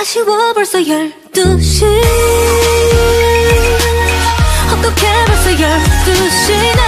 아쉬워 벌써 열두 시. 어떻게 벌써 열두 시나?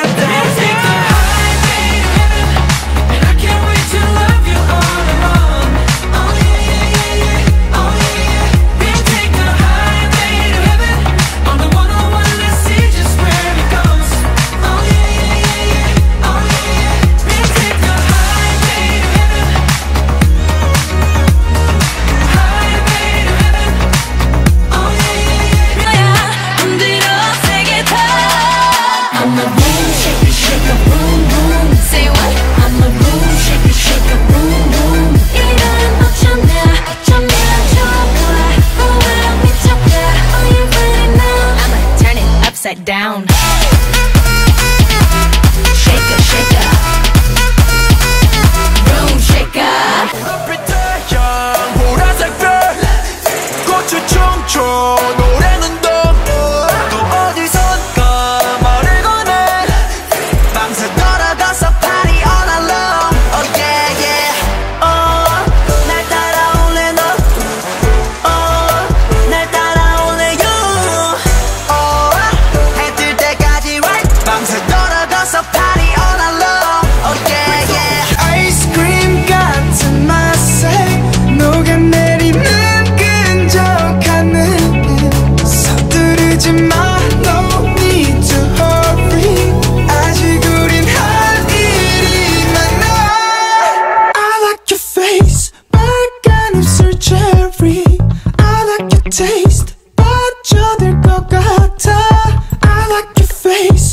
I like your face.